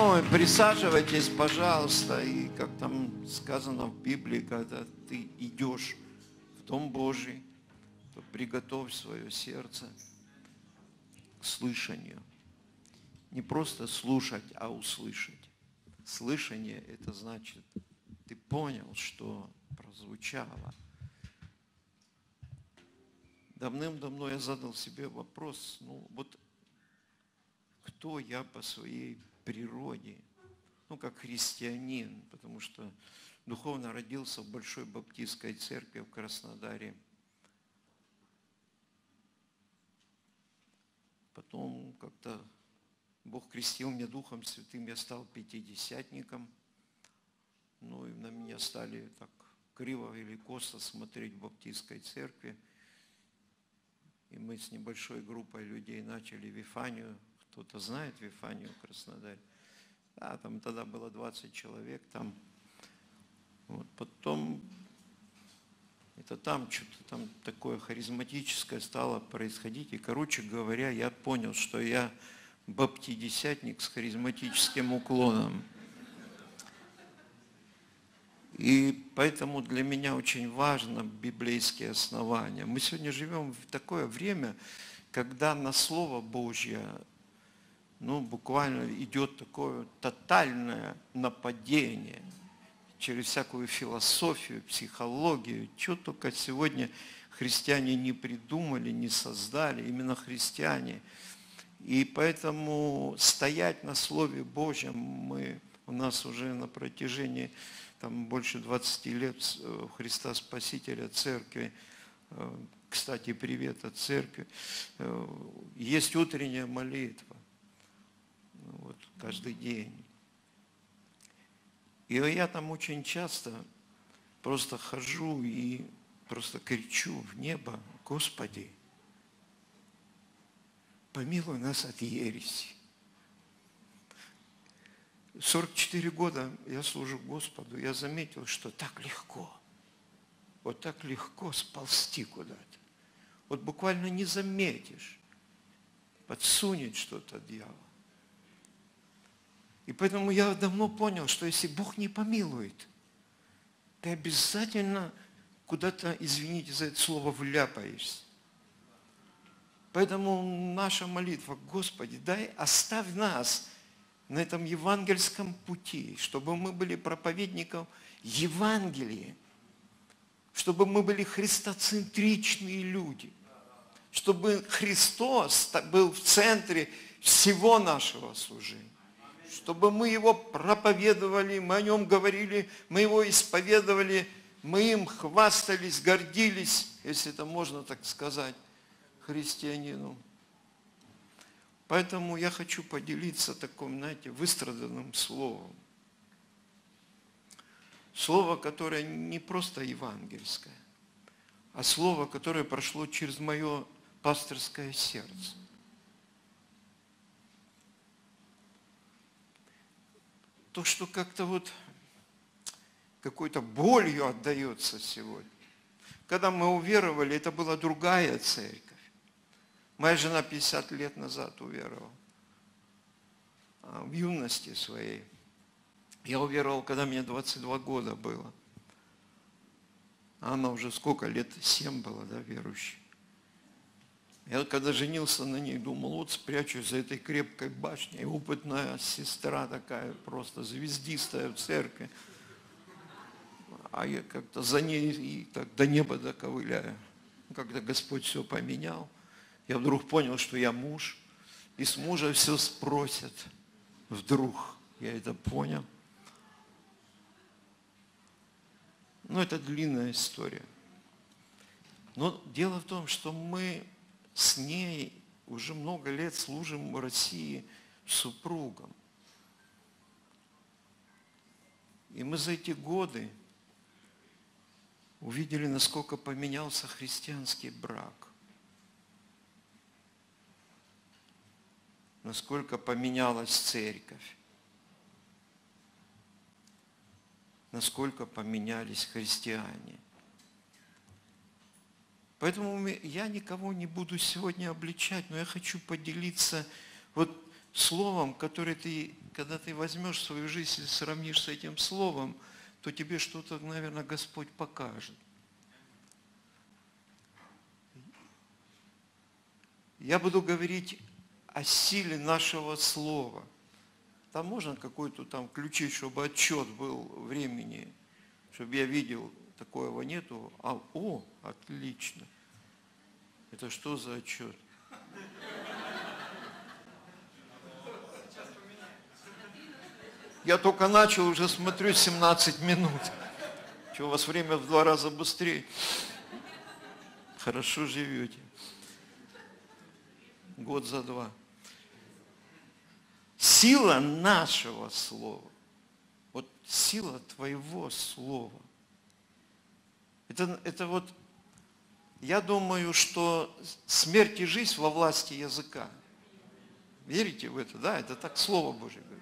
Ну, присаживайтесь, пожалуйста. И как там сказано в Библии, когда ты идешь в Дом Божий, то приготовь свое сердце к слышанию. Не просто слушать, а услышать. Слышание – это значит, ты понял, что прозвучало. Давным-давно я задал себе вопрос, ну вот кто я по своей природе, ну, как христианин, потому что духовно родился в Большой Баптистской церкви в Краснодаре. Потом как-то Бог крестил меня Духом Святым, я стал пятидесятником. Ну и на меня стали так криво или косо смотреть в Баптистской церкви. И мы с небольшой группой людей начали Вифанию кто-то знает Вифанию в Краснодаре? Да, там тогда было 20 человек, там. Вот, потом это там что-то там такое харизматическое стало происходить. И, короче говоря, я понял, что я баптидесятник с харизматическим уклоном. И поэтому для меня очень важно библейские основания. Мы сегодня живем в такое время, когда на Слово Божье ну, буквально идет такое тотальное нападение через всякую философию, психологию, что только сегодня христиане не придумали, не создали, именно христиане. И поэтому стоять на Слове Божьем мы, у нас уже на протяжении там, больше 20 лет э, Христа Спасителя Церкви, э, кстати, привет от Церкви, э, есть утренняя молитва каждый день. И я там очень часто просто хожу и просто кричу в небо, Господи, помилуй нас от ереси. 44 года я служу Господу, я заметил, что так легко, вот так легко сползти куда-то. Вот буквально не заметишь, подсунет что-то дьявол. И поэтому я давно понял, что если Бог не помилует, ты обязательно куда-то, извините за это слово, вляпаешься. Поэтому наша молитва, Господи, дай, оставь нас на этом евангельском пути, чтобы мы были проповедником Евангелия, чтобы мы были христоцентричные люди, чтобы Христос был в центре всего нашего служения чтобы мы его проповедовали, мы о нем говорили, мы его исповедовали, мы им хвастались, гордились, если это можно так сказать, христианину. Поэтому я хочу поделиться таким, знаете, выстраданным словом. Слово, которое не просто евангельское, а слово, которое прошло через мое пасторское сердце. То, что как-то вот какой-то болью отдается сегодня. Когда мы уверовали, это была другая церковь. Моя жена 50 лет назад уверовала. А, в юности своей. Я уверовал, когда мне 22 года было. А она уже сколько лет? 7 была, да, верующей. Я когда женился на ней, думал, вот спрячусь за этой крепкой башней. Опытная сестра такая, просто звездистая в церкви. А я как-то за ней и так до неба доковыляю. Когда Господь все поменял, я вдруг понял, что я муж. И с мужа все спросят. Вдруг я это понял. Но это длинная история. Но дело в том, что мы с ней уже много лет служим в России супругом. И мы за эти годы увидели, насколько поменялся христианский брак. Насколько поменялась церковь. Насколько поменялись христиане – Поэтому я никого не буду сегодня обличать, но я хочу поделиться вот словом, которое ты, когда ты возьмешь свою жизнь и сравнишь с этим словом, то тебе что-то, наверное, Господь покажет. Я буду говорить о силе нашего слова. Там можно какой-то там включить, чтобы отчет был времени, чтобы я видел, такого нету. А, о, отлично. Это что за отчет? Я только начал, уже смотрю 17 минут. Что, у вас время в два раза быстрее? Хорошо живете. Год за два. Сила нашего слова. Вот сила твоего слова. Это, это вот, я думаю, что смерть и жизнь во власти языка. Верите в это? Да, это так Слово Божье говорит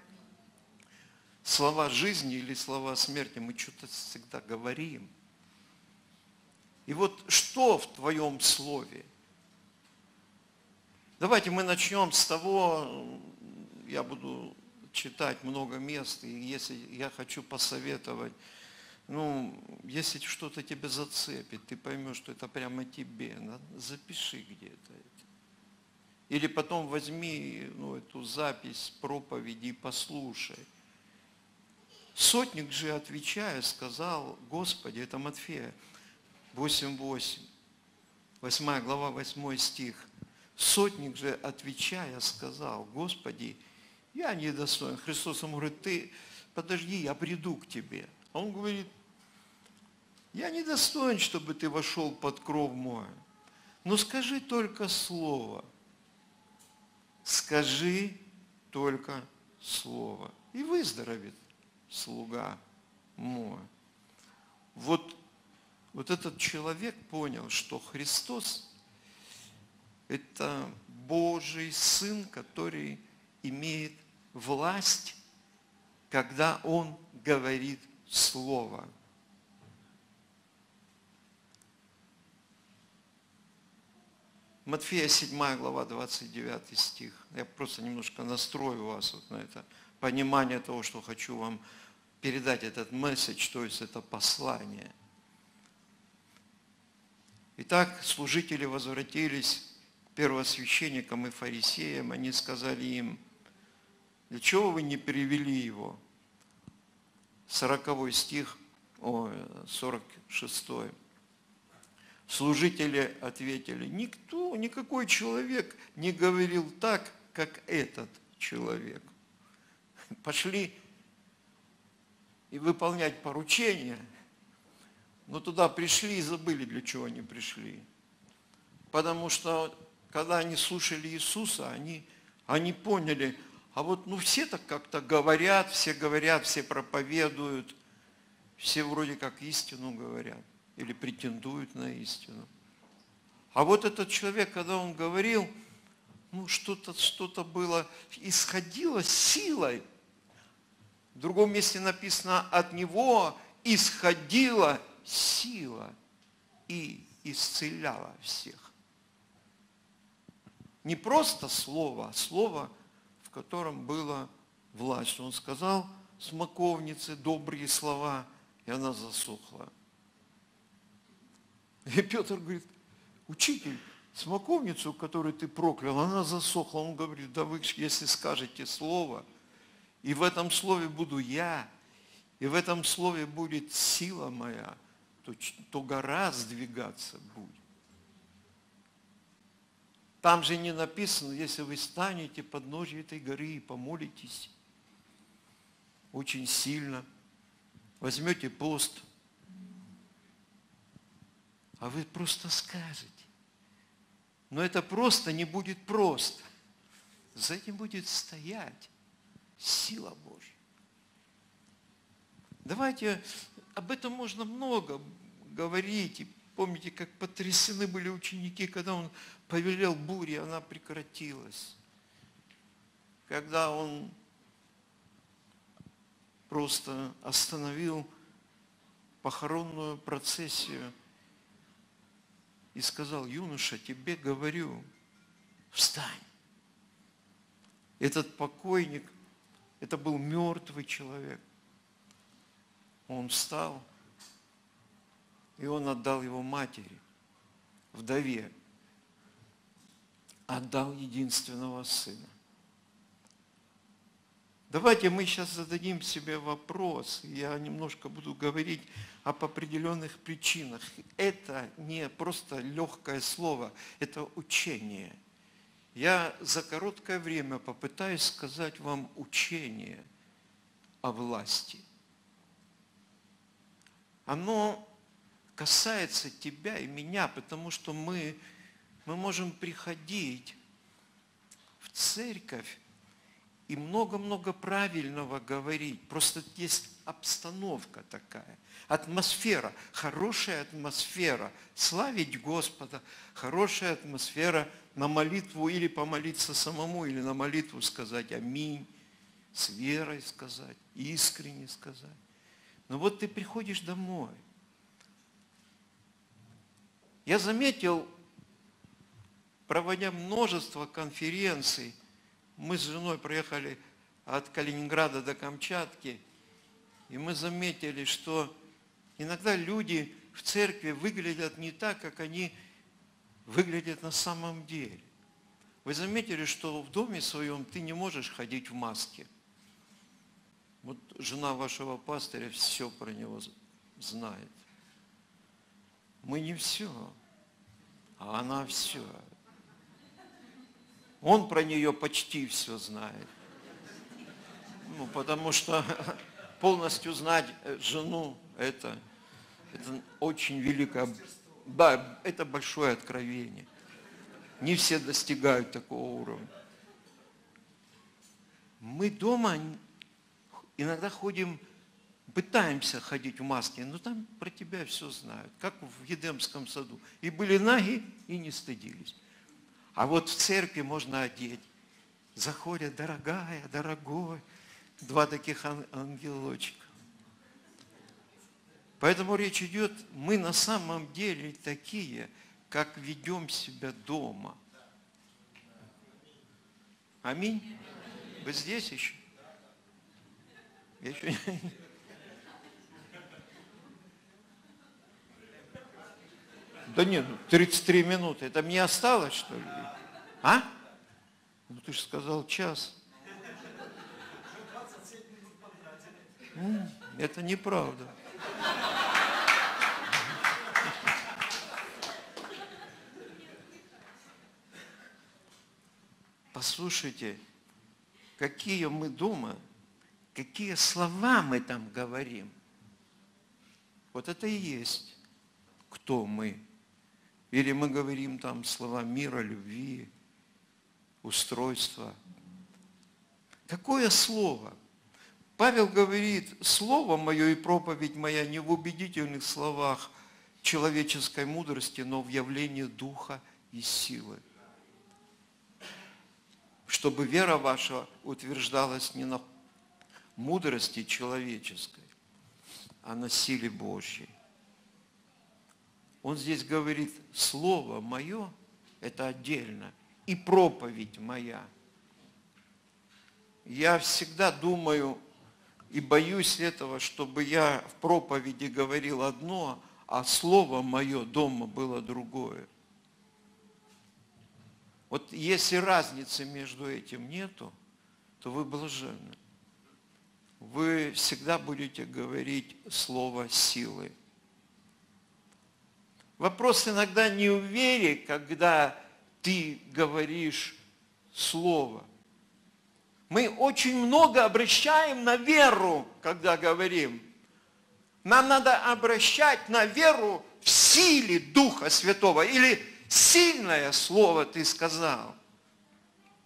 слова жизни или слова смерти, мы что-то всегда говорим. И вот что в твоем слове? Давайте мы начнем с того, я буду читать много мест, и если я хочу посоветовать, ну, если что-то тебе зацепит, ты поймешь, что это прямо тебе, запиши где-то это. Или потом возьми ну, эту запись проповеди и послушай. Сотник же, отвечая, сказал, Господи, это Матфея 8.8, 8 глава, 8 стих. Сотник же, отвечая, сказал, Господи, я недостоин. Христос ему говорит, ты подожди, я приду к тебе. А он говорит, я недостоин, чтобы ты вошел под кров мой. Но скажи только слово. Скажи только слово. И выздоровеет слуга мой. Вот, вот этот человек понял, что Христос – это Божий Сын, который имеет власть, когда Он говорит Слово. Матфея 7 глава 29 стих. Я просто немножко настрою вас вот на это понимание того, что хочу вам передать этот месседж, то есть это послание. Итак, служители возвратились к первосвященникам и фарисеям, они сказали им, для чего вы не перевели его? 40 стих, о, 46. Служители ответили, никто, никакой человек не говорил так, как этот человек. Пошли и выполнять поручения, но туда пришли и забыли, для чего они пришли. Потому что, когда они слушали Иисуса, они, они поняли, а вот ну все так как-то говорят, все говорят, все проповедуют, все вроде как истину говорят или претендуют на истину. А вот этот человек, когда он говорил, ну что-то что было, исходило силой – в другом месте написано, от него исходила сила и исцеляла всех. Не просто слово, а слово, котором была власть. Он сказал смоковнице добрые слова, и она засохла. И Петр говорит, учитель, смоковницу, которую ты проклял, она засохла. Он говорит, да вы, если скажете слово – и в этом слове буду я, и в этом слове будет сила моя, то, то гора сдвигаться будет. Там же не написано, если вы станете под ножи этой горы и помолитесь очень сильно, возьмете пост, а вы просто скажете. Но это просто не будет просто. За этим будет стоять сила Божья. Давайте, об этом можно много говорить. И помните, как потрясены были ученики, когда он повелел буре, она прекратилась. Когда он просто остановил похоронную процессию и сказал, юноша, тебе говорю, встань. Этот покойник, это был мертвый человек. Он встал, и он отдал его матери, вдове, отдал единственного сына. Давайте мы сейчас зададим себе вопрос. Я немножко буду говорить об определенных причинах. Это не просто легкое слово, это учение. Я за короткое время попытаюсь сказать вам учение о власти. Оно касается тебя и меня, потому что мы, мы можем приходить в церковь и много-много правильного говорить. Просто есть обстановка такая, атмосфера, хорошая атмосфера. Славить Господа, хорошая атмосфера на молитву или помолиться самому, или на молитву сказать аминь, с верой сказать, искренне сказать. Но вот ты приходишь домой. Я заметил, проводя множество конференций – мы с женой проехали от Калининграда до Камчатки, и мы заметили, что иногда люди в церкви выглядят не так, как они выглядят на самом деле. Вы заметили, что в доме своем ты не можешь ходить в маске. Вот жена вашего пастыря все про него знает. Мы не все, а она все. Он про нее почти все знает. Ну, потому что полностью знать э, жену, это, это очень великое, да, это большое откровение. Не все достигают такого уровня. Мы дома иногда ходим, пытаемся ходить в маске, но там про тебя все знают, как в Едемском саду. И были наги, и не стыдились. А вот в церкви можно одеть. Заходят, дорогая, дорогой, два таких ангелочка. Поэтому речь идет, мы на самом деле такие, как ведем себя дома. Аминь. Вы здесь еще? Я еще не... Да нет, 33 ну, минуты. Это мне осталось, что ли? А? Ну ты же сказал час. Это неправда. Послушайте, какие мы дома, какие слова мы там говорим. Вот это и есть, кто мы. Или мы говорим там слова мира, любви, устройства. Какое слово? Павел говорит, слово мое и проповедь моя не в убедительных словах человеческой мудрости, но в явлении духа и силы. Чтобы вера ваша утверждалась не на мудрости человеческой, а на силе Божьей. Он здесь говорит, слово мое – это отдельно, и проповедь моя. Я всегда думаю и боюсь этого, чтобы я в проповеди говорил одно, а слово мое дома было другое. Вот если разницы между этим нету, то вы блаженны. Вы всегда будете говорить слово силы. Вопрос иногда не в вере, когда ты говоришь слово. Мы очень много обращаем на веру, когда говорим. Нам надо обращать на веру в силе Духа Святого. Или сильное слово ты сказал.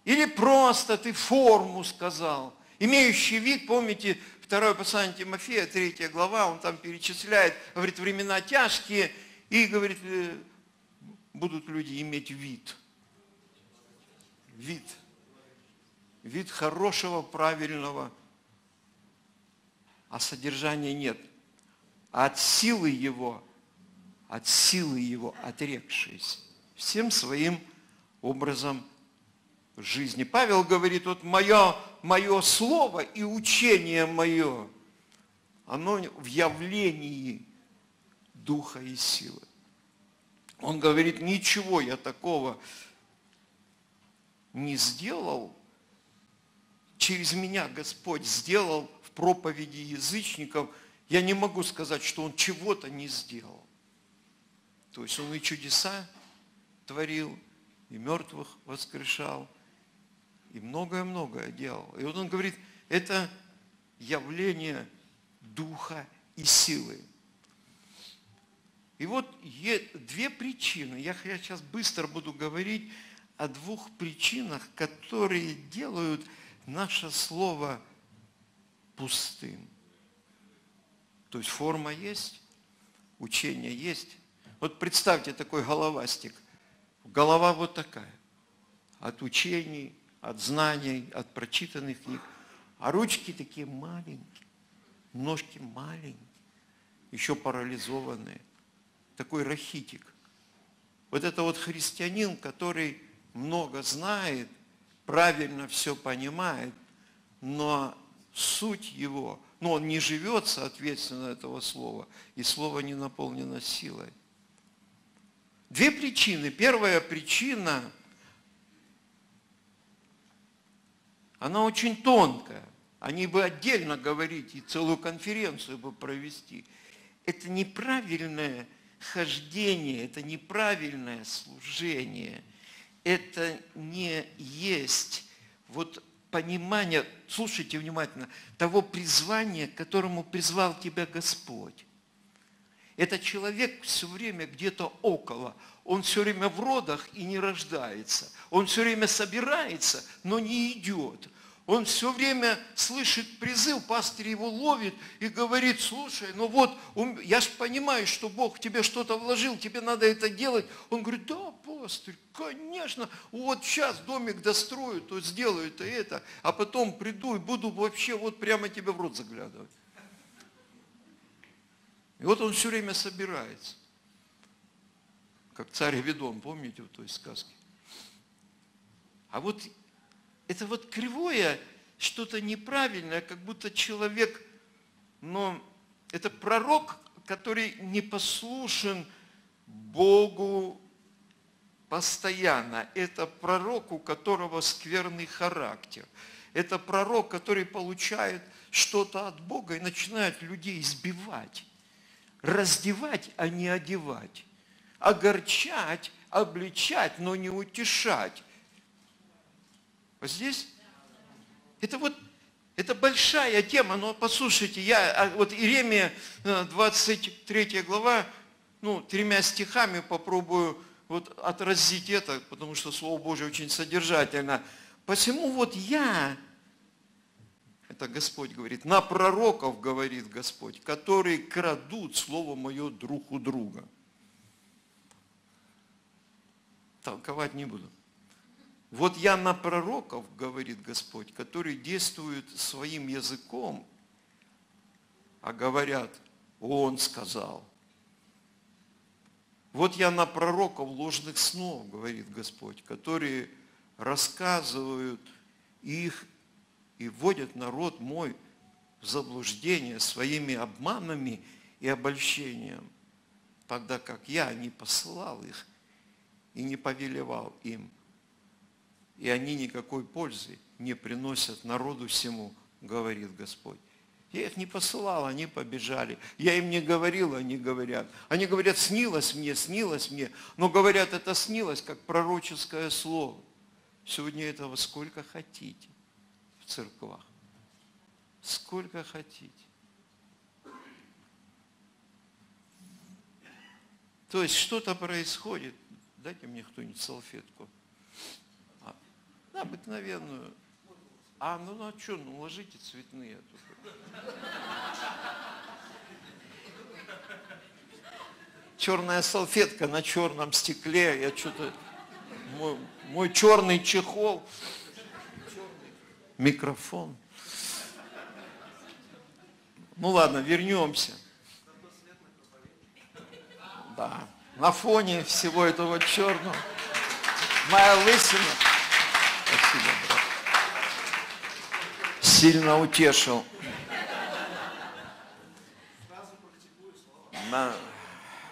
Или просто ты форму сказал. Имеющий вид, помните, второе послание Тимофея, третья глава, он там перечисляет, говорит, времена тяжкие, и, говорит, э, будут люди иметь вид. Вид. Вид хорошего, правильного, а содержания нет. От силы его, от силы его отрекшись всем своим образом жизни. Павел говорит, вот мое, мое слово и учение мое, оно в явлении духа и силы. Он говорит, ничего я такого не сделал, через меня Господь сделал в проповеди язычников, я не могу сказать, что Он чего-то не сделал. То есть Он и чудеса творил, и мертвых воскрешал, и многое-многое делал. И вот Он говорит, это явление духа и силы. И вот две причины. Я сейчас быстро буду говорить о двух причинах, которые делают наше слово пустым. То есть форма есть, учение есть. Вот представьте такой головастик. Голова вот такая. От учений, от знаний, от прочитанных книг. А ручки такие маленькие, ножки маленькие, еще парализованные такой рахитик. Вот это вот христианин, который много знает, правильно все понимает, но суть его, но он не живет соответственно этого слова, и слово не наполнено силой. Две причины. Первая причина, она очень тонкая. Они бы отдельно говорить и целую конференцию бы провести. Это неправильное хождение, это неправильное служение, это не есть вот понимание, слушайте внимательно, того призвания, к которому призвал тебя Господь. Это человек все время где-то около, он все время в родах и не рождается, он все время собирается, но не идет – он все время слышит призыв, пастырь его ловит и говорит, слушай, ну вот, я же понимаю, что Бог тебе что-то вложил, тебе надо это делать. Он говорит, да, пастырь, конечно, вот сейчас домик дострою, то сделаю то это, а потом приду и буду вообще вот прямо тебе в рот заглядывать. И вот он все время собирается. Как царь Видон, помните в той сказке? А вот это вот кривое, что-то неправильное, как будто человек, но это пророк, который не послушен Богу постоянно. Это пророк, у которого скверный характер. Это пророк, который получает что-то от Бога и начинает людей избивать, раздевать, а не одевать, огорчать, обличать, но не утешать, вот здесь? Это вот, это большая тема, но послушайте, я, а вот Иеремия 23 э, глава, ну, тремя стихами попробую вот отразить это, потому что Слово Божье очень содержательно. Посему вот я, это Господь говорит, на пророков говорит Господь, которые крадут Слово Мое друг у друга. Толковать не буду. Вот я на пророков, говорит Господь, которые действуют своим языком, а говорят, он сказал. Вот я на пророков ложных снов, говорит Господь, которые рассказывают их и вводят народ мой в заблуждение своими обманами и обольщением, тогда как я не посылал их и не повелевал им – и они никакой пользы не приносят народу всему, говорит Господь. Я их не посылал, они побежали. Я им не говорил, они говорят. Они говорят, снилось мне, снилось мне. Но говорят, это снилось, как пророческое слово. Сегодня этого сколько хотите в церквах. Сколько хотите. То есть что-то происходит. Дайте мне кто-нибудь салфетку обыкновенную. А, ну, ну а что, ну ложите цветные тут. Черная салфетка на черном стекле. Я что-то... Мой, мой черный чехол. Микрофон. Ну ладно, вернемся. Да. На фоне всего этого черного. Моя лысина. Спасибо. Сильно утешил. На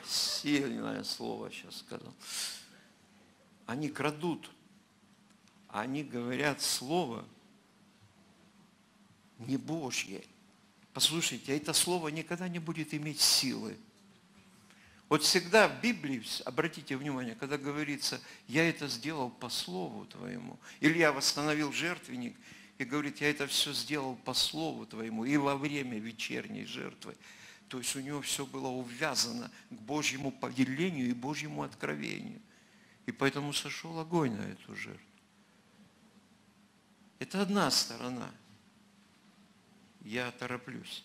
сильное слово сейчас сказал. Они крадут, они говорят слово не Божье. Послушайте, это слово никогда не будет иметь силы. Вот всегда в Библии, обратите внимание, когда говорится, я это сделал по слову твоему, или я восстановил жертвенник, и говорит, я это все сделал по слову твоему, и во время вечерней жертвы. То есть у него все было увязано к Божьему повелению и Божьему откровению. И поэтому сошел огонь на эту жертву. Это одна сторона. Я тороплюсь.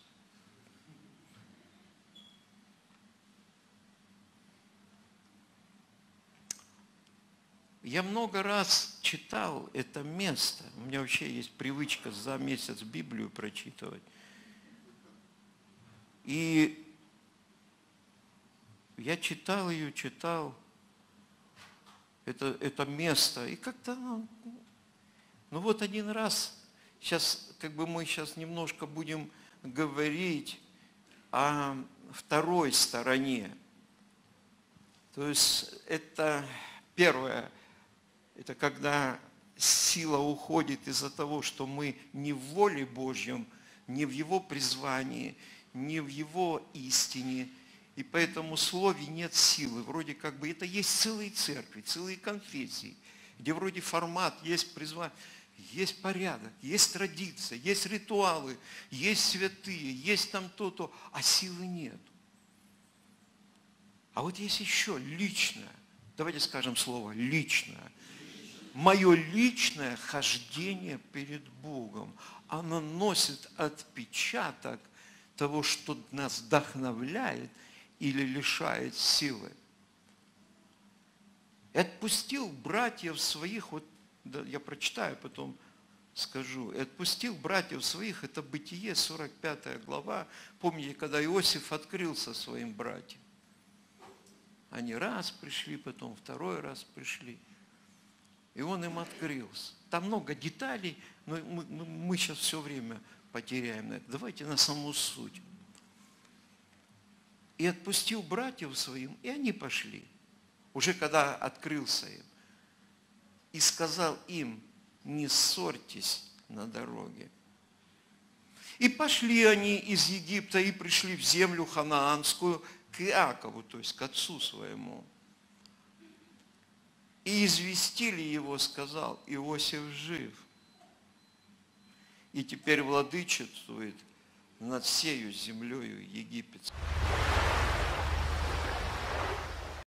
Я много раз читал это место. У меня вообще есть привычка за месяц Библию прочитывать. И я читал ее, читал это, это место. И как-то, ну, ну вот один раз, сейчас, как бы мы сейчас немножко будем говорить о второй стороне. То есть это первое – это когда сила уходит из-за того, что мы не в воле Божьем, не в Его призвании, не в Его истине. И поэтому Слове нет силы. Вроде как бы это есть целые церкви, целые конфессии, где вроде формат, есть призвание, есть порядок, есть традиция, есть ритуалы, есть святые, есть там то-то, а силы нет. А вот есть еще личное, давайте скажем слово личное – мое личное хождение перед Богом, оно носит отпечаток того, что нас вдохновляет или лишает силы. И отпустил братьев своих, вот да, я прочитаю, потом скажу. И отпустил братьев своих, это Бытие, 45 глава. Помните, когда Иосиф открылся своим братьям? Они раз пришли, потом второй раз пришли – и он им открылся. Там много деталей, но мы, мы сейчас все время потеряем на это. Давайте на саму суть. И отпустил братьев своим, и они пошли. Уже когда открылся им. И сказал им, не ссорьтесь на дороге. И пошли они из Египта и пришли в землю ханаанскую к Иакову, то есть к отцу своему. И известили его, сказал, Иосиф жив. И теперь владычествует над всею землею египетской.